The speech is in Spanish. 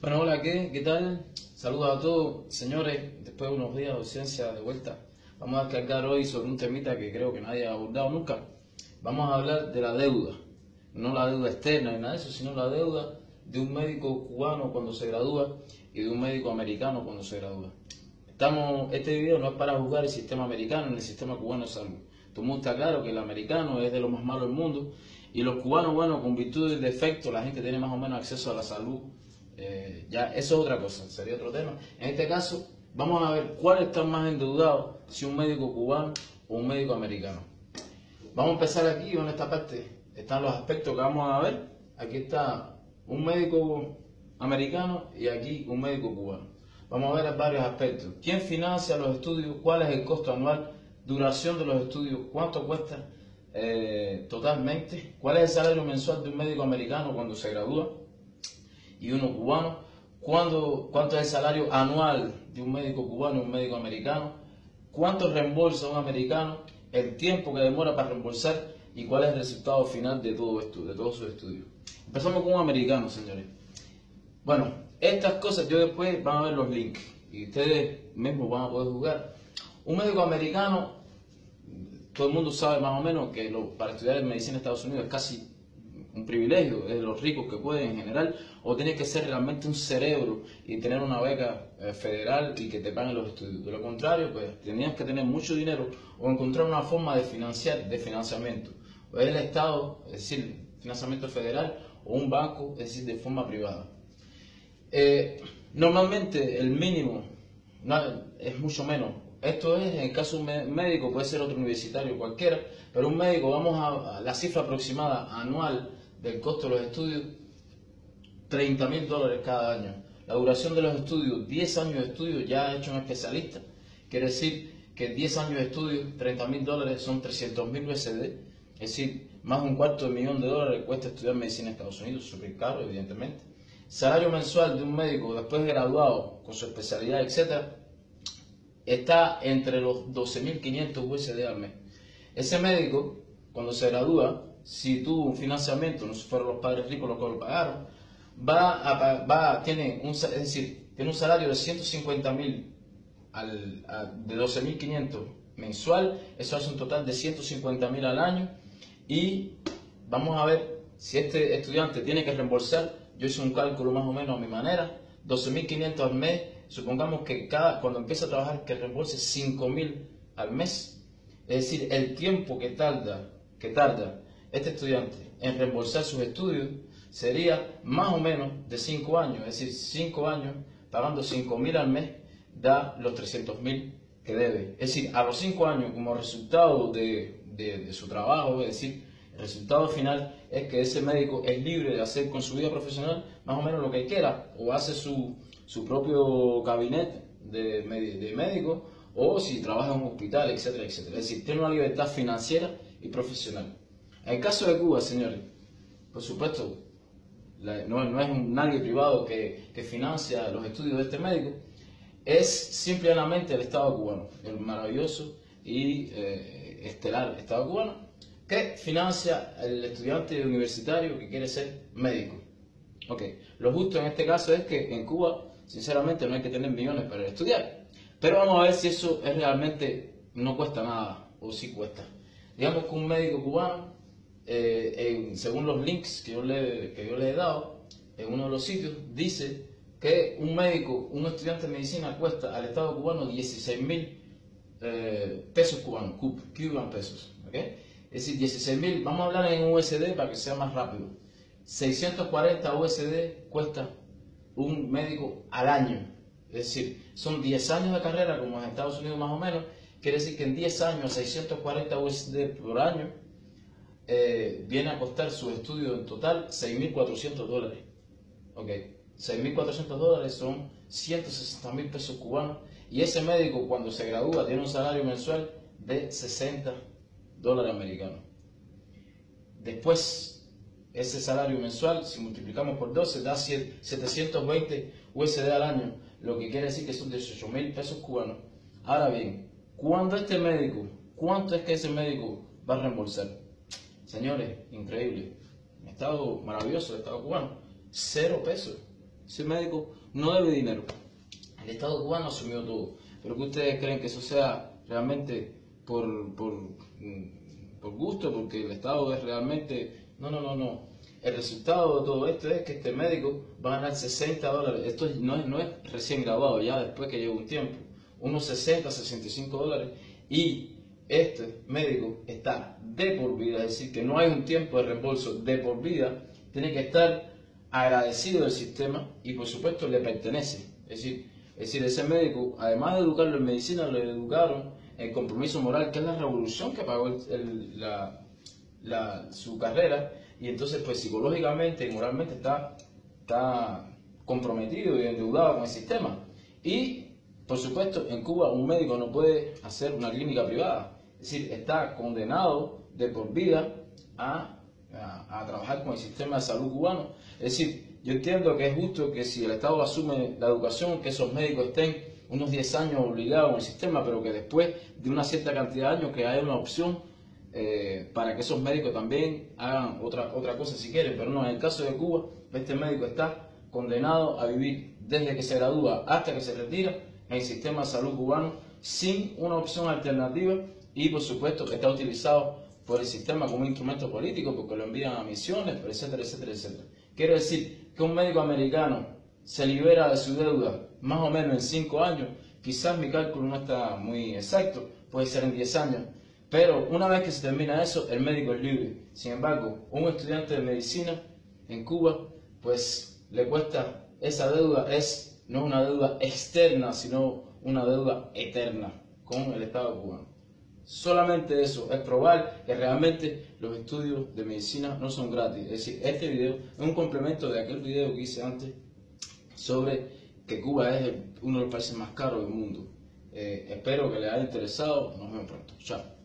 Bueno, hola, ¿qué? ¿Qué tal? Saludos a todos, señores. Después de unos días de ausencia de vuelta, vamos a cargar hoy sobre un temita que creo que nadie ha abordado nunca. Vamos a hablar de la deuda. No la deuda externa ni nada de eso, sino la deuda de un médico cubano cuando se gradúa y de un médico americano cuando se gradúa. Estamos, este video no es para juzgar el sistema americano ni el sistema cubano de salud. Todo el mundo está claro que el americano es de lo más malo del mundo y los cubanos, bueno, con virtud del defecto, la gente tiene más o menos acceso a la salud. Eh, ya, eso es otra cosa, sería otro tema. En este caso, vamos a ver cuál está más endeudado, si un médico cubano o un médico americano. Vamos a empezar aquí, en esta parte están los aspectos que vamos a ver. Aquí está un médico americano y aquí un médico cubano. Vamos a ver varios aspectos. ¿Quién financia los estudios? ¿Cuál es el costo anual? ¿Duración de los estudios? ¿Cuánto cuesta eh, totalmente? ¿Cuál es el salario mensual de un médico americano cuando se gradúa? Y uno cubano. ¿Cuánto, ¿Cuánto es el salario anual de un médico cubano y un médico americano? ¿Cuánto reembolsa un americano? El tiempo que demora para reembolsar y cuál es el resultado final de todo esto, de todos sus estudios. Empezamos con un americano, señores. Bueno, estas cosas yo después van a ver los links y ustedes mismos van a poder jugar. Un médico americano, todo el mundo sabe más o menos que para estudiar medicina en Estados Unidos es casi un privilegio, de los ricos que pueden en general, o tienes que ser realmente un cerebro y tener una beca eh, federal y que te paguen los estudios. De lo contrario, pues tenías que tener mucho dinero o encontrar una forma de financiar, de financiamiento. O el Estado, es decir, financiamiento federal, o un banco, es decir, de forma privada. Eh, normalmente el mínimo es mucho menos. Esto es, en caso de un médico, puede ser otro universitario cualquiera, pero un médico, vamos a, la cifra aproximada anual del costo de los estudios, 30 mil dólares cada año. La duración de los estudios, 10 años de estudio ya hecho un especialista. Quiere decir que 10 años de estudio, 30 mil dólares son 300 mil USD. Es decir, más un cuarto de millón de dólares cuesta estudiar medicina en Estados Unidos, súper caro, evidentemente. Salario mensual de un médico después de graduado, con su especialidad, etcétera, está entre los 12.500 USD al mes. Ese médico, cuando se gradúa, si tuvo un financiamiento, no fueron los padres ricos los que lo pagaron, va a, va, tiene un, es decir, tiene un salario de 150 mil de 12.500 mensual, eso hace un total de 150 mil al año y vamos a ver si este estudiante tiene que reembolsar, yo hice un cálculo más o menos a mi manera, 12.500 al mes, supongamos que cada, cuando empieza a trabajar que reembolse 5.000 al mes, es decir, el tiempo que tarda, que tarda este estudiante en reembolsar sus estudios sería más o menos de 5 años, es decir, 5 años pagando 5.000 al mes da los 300.000 que debe. Es decir, a los 5 años como resultado de, de, su trabajo, es decir, el resultado final es que ese médico es libre de hacer con su vida profesional más o menos lo que quiera, o hace su, su propio gabinete de, de médico, o si trabaja en un hospital, etcétera, etcétera. Es decir, tiene una libertad financiera y profesional. El caso de Cuba, señores, por supuesto, no, es nadie privado que, financia los estudios de este médico, es simplemente el Estado cubano, el maravilloso y eh, estelar Estado cubano, que financia al estudiante universitario que quiere ser médico. Ok, lo justo en este caso es que en Cuba, sinceramente, no hay que tener millones para estudiar. Pero vamos a ver si eso es realmente no cuesta nada o si cuesta. Digamos que un médico cubano eh, según los links que yo, le, que yo le he dado, en uno de los sitios, dice que un médico, un estudiante de medicina cuesta al Estado cubano 16 mil eh, pesos cubanos, cuban pesos. Es decir, 16 mil, vamos a hablar en USD para que sea más rápido. 640 USD cuesta un médico al año. Es decir, son 10 años de carrera, como en Estados Unidos más o menos. Quiere decir que en 10 años, 640 USD por año, eh, viene a costar su estudio en total 6.400 dólares. Ok, 6.400 dólares son 160 mil pesos cubanos y ese médico cuando se gradúa tiene un salario mensual de 60 dólares americanos. Después, ese salario mensual, si multiplicamos por 12, da 720 USD al año, lo que quiere decir que son 18 mil pesos cubanos. Ahora bien, ¿cuándo este médico, cuánto es que ese médico va a reembolsar? Señores, increíble. Estado maravilloso, el Estado cubano. Cero pesos. ese médico no debe dinero. El Estado cubano asumió todo. Pero que ustedes creen que eso sea realmente por, por, mm, por gusto, porque el Estado es realmente... No, no, no, no. El resultado de todo esto es que este médico va a ganar 60 dólares. Esto no es, no es recién grabado, ya después que lleva un tiempo. Unos 60, 65 dólares. Y este médico está de por vida, es decir, que no hay un tiempo de reembolso de por vida. Tiene que estar agradecido del sistema y por supuesto le pertenece. Es decir, es decir, ese médico, además de educarlo en medicina, lo educaron en compromiso moral, que es la revolución que pagó su carrera, y entonces pues psicológicamente y moralmente está, está comprometido y endeudado con el sistema. Y, por supuesto, en Cuba un médico no puede hacer una clínica privada, es decir, está condenado de por vida a, a trabajar con el sistema de salud cubano. Es decir, yo entiendo que es justo que si el Estado asume la educación, que esos médicos estén unos 10 años obligados en el sistema, pero que después de una cierta cantidad de años que haya una opción eh, para que esos médicos también hagan otra, otra cosa si quieren. Pero no, en el caso de Cuba, este médico está condenado a vivir desde que se gradúa hasta que se retira en el sistema de salud cubano sin una opción alternativa y por supuesto que está utilizado por el sistema como instrumento político porque lo envían a misiones, etcétera, etcétera, etcétera. Quiero decir que un médico americano se libera de su deuda más o menos en 5 años, quizás mi cálculo no está muy exacto, puede ser en 10 años, pero una vez que se termina eso, el médico es libre. Sin embargo, un estudiante de medicina en Cuba, pues le cuesta esa deuda, es no una deuda externa, sino una deuda eterna con el Estado cubano. Solamente eso es probar que realmente los estudios de medicina no son gratis. Es decir, este video es un complemento de aquel video que hice antes sobre que Cuba es uno de los países más caros del mundo. Eh, espero que les haya interesado. Nos vemos pronto. Chao.